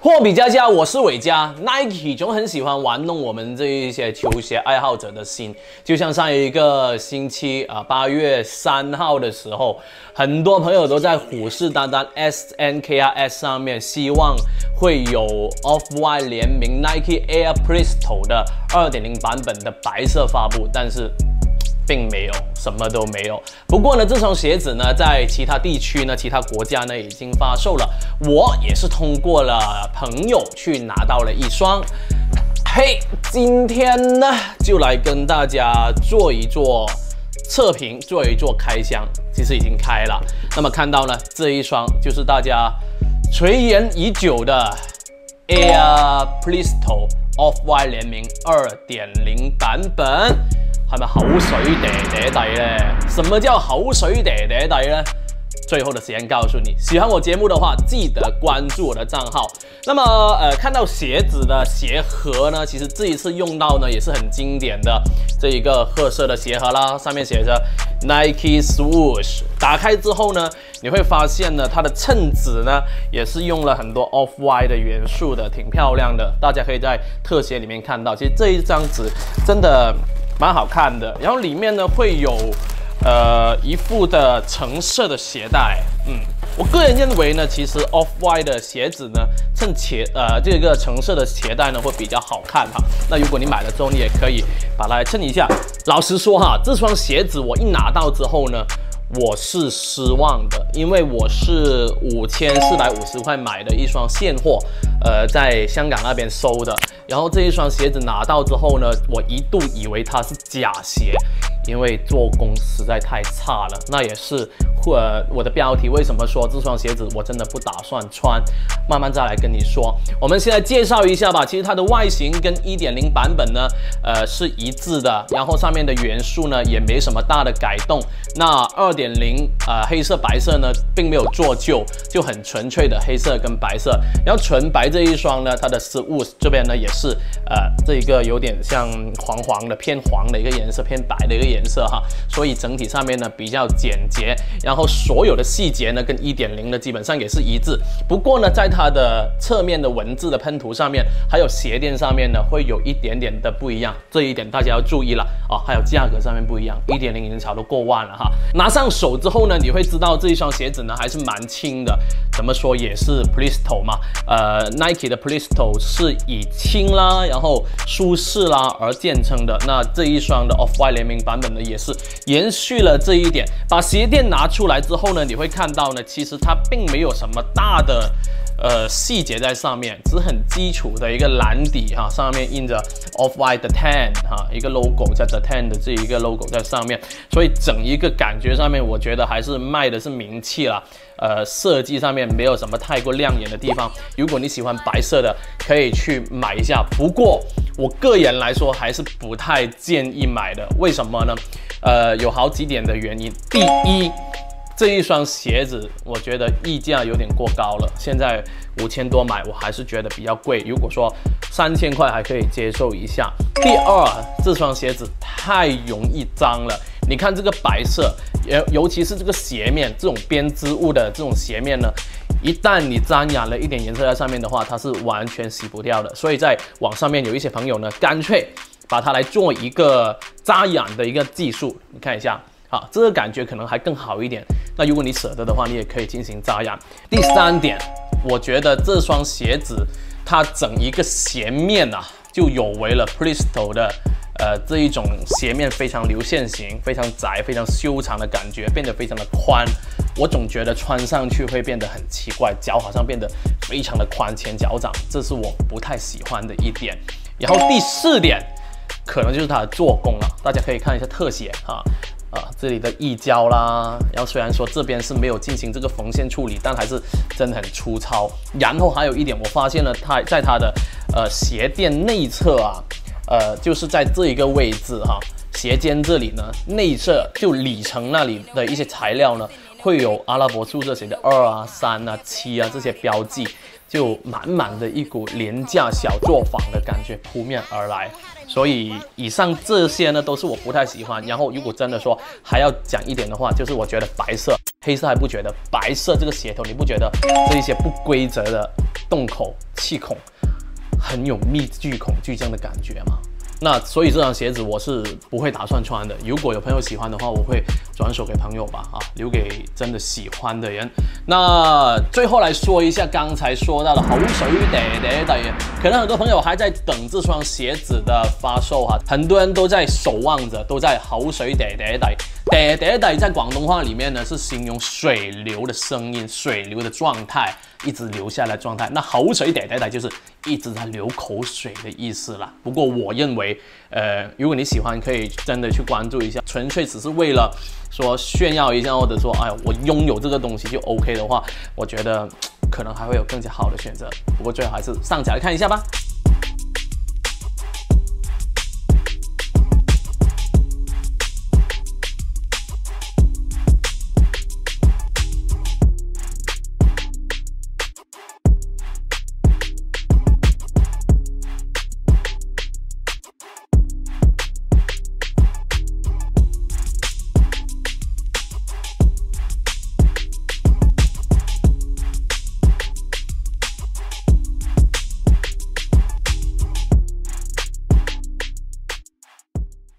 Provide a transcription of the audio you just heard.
货比家价，我是伟嘉。Nike 总很喜欢玩弄我们这一些球鞋爱好者的心，就像上一个星期啊，八月三号的时候，很多朋友都在虎视眈眈，S N K R S 上面，希望会有 Off White 联名 Nike Air Presto 的二点零版本的白色发布，但是。并没有，什么都没有。不过呢，这双鞋子呢，在其他地区呢、其他国家呢，已经发售了。我也是通过了朋友去拿到了一双。嘿，今天呢，就来跟大家做一做测评，做一做开箱。其实已经开了。那么看到呢，这一双就是大家垂涎已久的 Air Presto Offy 联名2.0版本。什有口水嗲嗲喋呢？什么叫口水嗲嗲喋呢？最后的时间告诉你。喜欢我节目的话，记得关注我的账号。那么，呃，看到鞋子的鞋盒呢？其实这一次用到呢，也是很经典的这一个褐色的鞋盒啦，上面写着 Nike swoosh。打开之后呢，你会发现呢，它的衬纸呢，也是用了很多 Off White 的元素的，挺漂亮的。大家可以在特写里面看到，其实这一张纸真的。蛮好看的，然后里面呢会有，呃，一副的橙色的鞋带，嗯，我个人认为呢，其实 off white 的鞋子呢，衬鞋，呃，这个橙色的鞋带呢会比较好看哈。那如果你买了之后，你也可以把它衬一下。老实说哈，这双鞋子我一拿到之后呢。我是失望的，因为我是五千四百五十块买的一双现货，呃，在香港那边收的。然后这一双鞋子拿到之后呢，我一度以为它是假鞋。因为做工实在太差了，那也是，或我的标题为什么说这双鞋子我真的不打算穿，慢慢再来跟你说。我们现在介绍一下吧。其实它的外形跟一点零版本呢，呃，是一致的，然后上面的元素呢也没什么大的改动。那二点零，呃，黑色白色呢并没有做旧，就很纯粹的黑色跟白色。然后纯白这一双呢，它的实物这边呢也是，呃，这一个有点像黄黄的偏黄的一个颜色，偏白的一个颜。颜色哈，所以整体上面呢比较简洁，然后所有的细节呢跟一点零呢基本上也是一致。不过呢，在它的侧面的文字的喷涂上面，还有鞋垫上面呢，会有一点点的不一样，这一点大家要注意了啊。还有价格上面不一样，一点零已经炒到过万了哈。拿上手之后呢，你会知道这一双鞋子呢还是蛮轻的。怎么说也是 p r i s t o 嘛，呃，Nike 的 p r i s t o 是以轻啦，然后舒适啦而建称的。那这一双的 o f f White 联名版本。也是延续了这一点，把鞋垫拿出来之后呢，你会看到呢，其实它并没有什么大的。呃，细节在上面，只很基础的一个蓝底哈，上面印着 Off White The Ten 哈，一个 logo，在 The Ten 的这一个 logo 在上面，所以整一个感觉上面，我觉得还是卖的是名气了。呃，设计上面没有什么太过亮眼的地方。如果你喜欢白色的，可以去买一下。不过我个人来说，还是不太建议买的。为什么呢？呃，有好几点的原因。第一。这一双鞋子，我觉得溢价有点过高了。现在五千多买，我还是觉得比较贵。如果说三千块还可以接受一下。第二，这双鞋子太容易脏了。你看这个白色，尤尤其是这个鞋面，这种编织物的这种鞋面呢，一旦你沾染了一点颜色在上面的话，它是完全洗不掉的。所以在网上面有一些朋友呢，干脆把它来做一个扎染的一个技术。你看一下，啊，这个感觉可能还更好一点。那如果你舍得的话，你也可以进行扎染。第三点，我觉得这双鞋子，它整一个鞋面啊，就有违了 p r i s t o 的，呃，这一种鞋面非常流线型、非常窄、非常修长的感觉，变得非常的宽。我总觉得穿上去会变得很奇怪，脚好像变得非常的宽，前脚掌，这是我不太喜欢的一点。然后第四点，可能就是它的做工了，大家可以看一下特写啊。啊，这里的溢胶啦，然后虽然说这边是没有进行这个缝线处理，但还是真的很粗糙。然后还有一点，我发现了它在它的呃鞋垫内侧啊，呃就是在这一个位置哈，鞋尖这里呢内侧就里层那里的一些材料呢，会有阿拉伯数字写的二啊、三啊、七啊这些标记。就满满的一股廉价小作坊的感觉扑面而来，所以以上这些呢都是我不太喜欢。然后，如果真的说还要讲一点的话，就是我觉得白色、黑色还不觉得，白色这个鞋头你不觉得这一些不规则的洞口、气孔很有密聚恐惧症的感觉吗？那所以这双鞋子我是不会打算穿的。如果有朋友喜欢的话，我会转手给朋友吧，啊，留给真的喜欢的人。那最后来说一下刚才说到的口水得得得，可能很多朋友还在等这双鞋子的发售哈，很多人都在守望着，都在口水得得得。嗲嗲嗲在广东话里面呢，是形容水流的声音、水流的状态，一直流下来状态。那口水嗲嗲嗲就是一直在流口水的意思啦。不过我认为，呃，如果你喜欢，可以真的去关注一下。纯粹只是为了说炫耀一下，或者说，哎，我拥有这个东西就 OK 的话，我觉得可能还会有更加好的选择。不过最好还是上起来看一下吧。